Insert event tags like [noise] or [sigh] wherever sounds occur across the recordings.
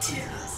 Two.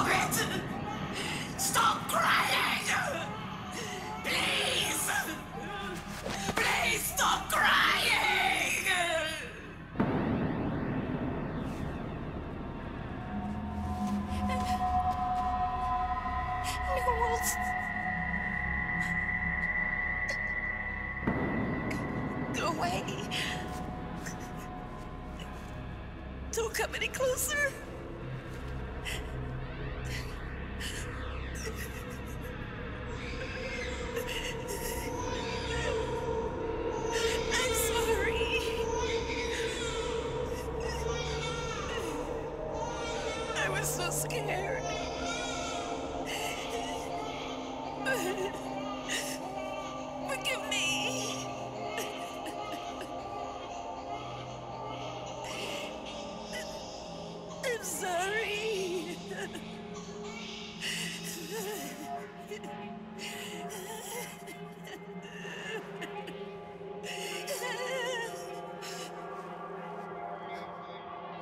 Stop it! Stop crying! Please! Please stop crying! No Knowles. Go away. Don't come any closer.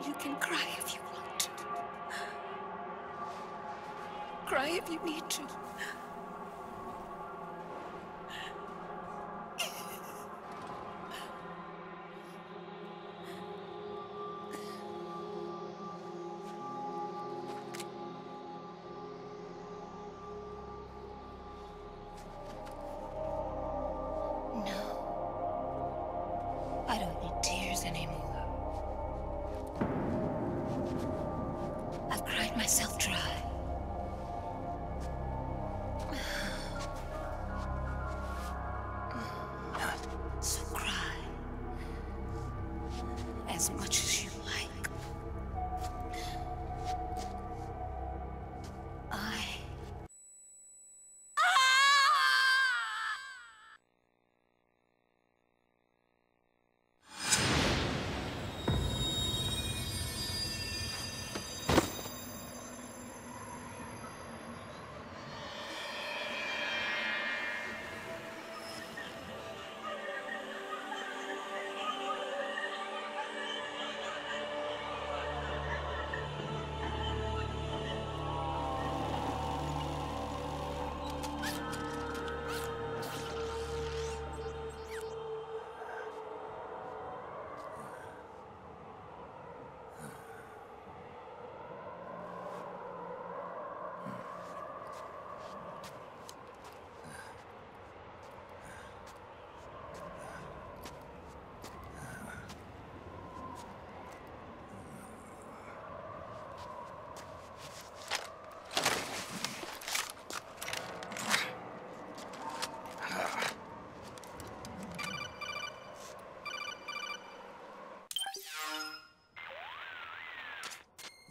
You can cry if you want. Cry if you need to. No. I don't need tears anymore.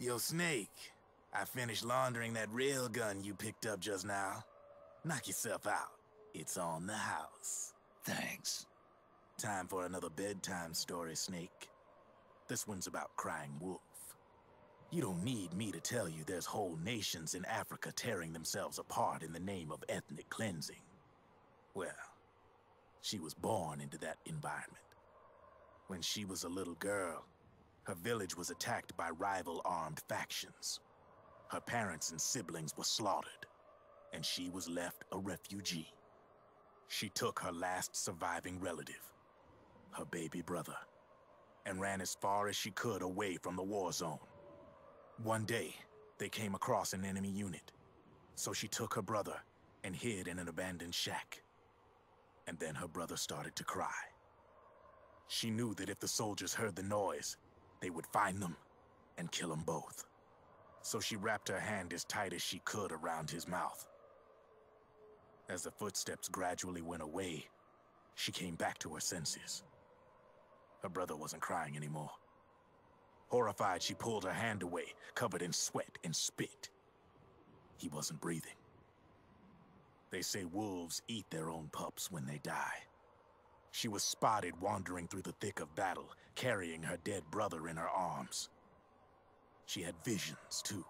Yo, Snake, I finished laundering that rail gun you picked up just now. Knock yourself out. It's on the house. Thanks. Time for another bedtime story, Snake. This one's about Crying Wolf. You don't need me to tell you there's whole nations in Africa tearing themselves apart in the name of ethnic cleansing. Well, she was born into that environment. When she was a little girl, her village was attacked by rival armed factions. Her parents and siblings were slaughtered, and she was left a refugee. She took her last surviving relative, her baby brother, and ran as far as she could away from the war zone. One day, they came across an enemy unit. So she took her brother and hid in an abandoned shack. And then her brother started to cry. She knew that if the soldiers heard the noise, they would find them and kill them both. So she wrapped her hand as tight as she could around his mouth. As the footsteps gradually went away, she came back to her senses. Her brother wasn't crying anymore. Horrified, she pulled her hand away, covered in sweat and spit. He wasn't breathing. They say wolves eat their own pups when they die. She was spotted wandering through the thick of battle, carrying her dead brother in her arms. She had visions, too.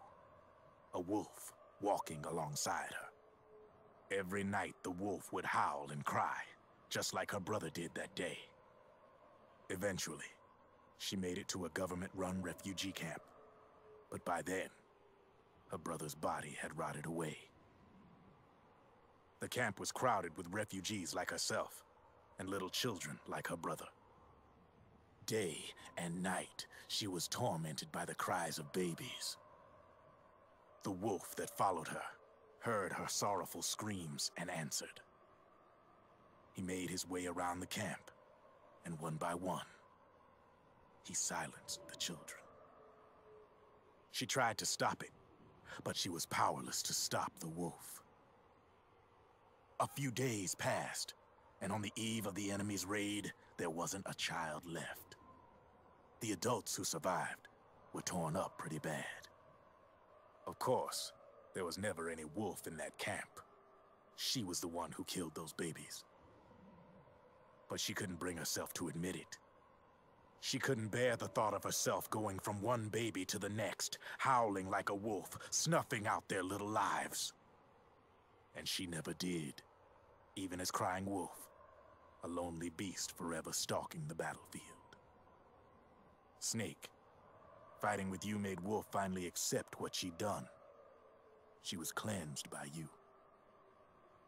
A wolf walking alongside her. Every night, the wolf would howl and cry, just like her brother did that day. Eventually, she made it to a government-run refugee camp. But by then, her brother's body had rotted away. The camp was crowded with refugees like herself, and little children like her brother. Day and night, she was tormented by the cries of babies. The wolf that followed her heard her sorrowful screams and answered. He made his way around the camp, and one by one, he silenced the children. She tried to stop it, but she was powerless to stop the wolf. A few days passed, and on the eve of the enemy's raid, there wasn't a child left. The adults who survived were torn up pretty bad. Of course, there was never any wolf in that camp. She was the one who killed those babies. But she couldn't bring herself to admit it. She couldn't bear the thought of herself going from one baby to the next, howling like a wolf, snuffing out their little lives. And she never did, even as Crying Wolf, a lonely beast forever stalking the battlefield. Snake, fighting with you made Wolf finally accept what she'd done. She was cleansed by you.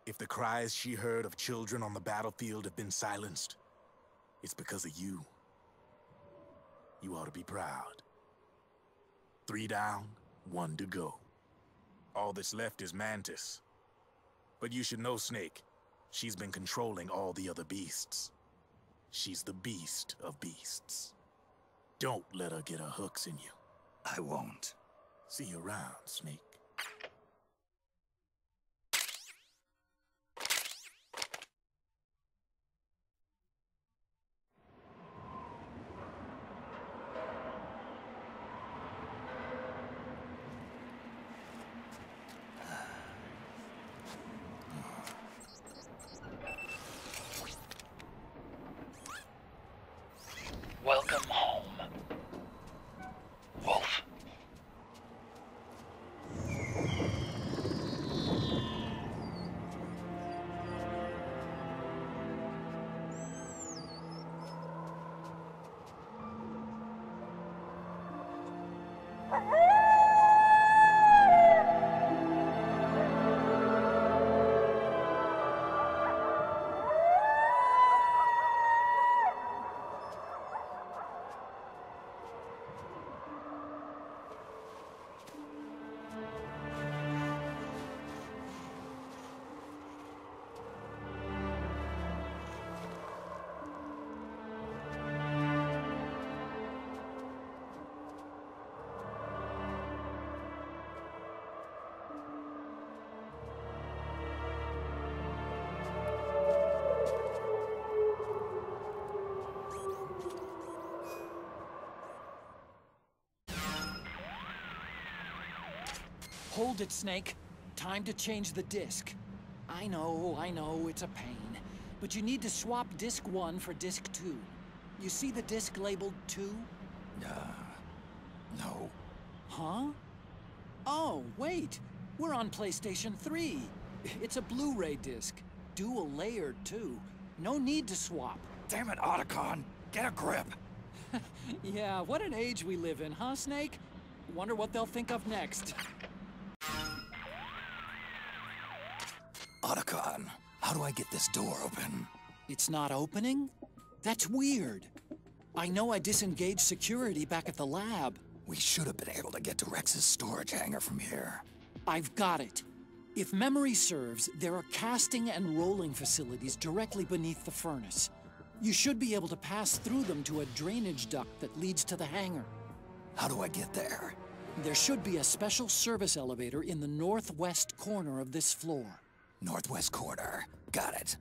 If the cries she heard of children on the battlefield have been silenced, it's because of you. You ought to be proud. Three down, one to go. All that's left is Mantis. But you should know, Snake, she's been controlling all the other beasts. She's the beast of beasts. Don't let her get her hooks in you. I won't. See you around, Snake. Welcome home. Wolf. [laughs] Hold it, Snake. Time to change the disc. I know, I know, it's a pain. But you need to swap disc 1 for disc 2. You see the disc labeled 2? Uh, no. Huh? Oh, wait! We're on PlayStation 3. It's a Blu-ray disc. Dual layered, too. No need to swap. Damn it, Otacon! Get a grip! [laughs] Yeah, what an age we live in, huh, Snake? Wonder what they'll think of next. Otacon, how do I get this door open? It's not opening? That's weird. I know I disengaged security back at the lab. We should have been able to get to Rex's storage hangar from here. I've got it. If memory serves, there are casting and rolling facilities directly beneath the furnace. You should be able to pass through them to a drainage duct that leads to the hangar. How do I get there? There should be a special service elevator in the northwest corner of this floor. Northwest corner. Got it.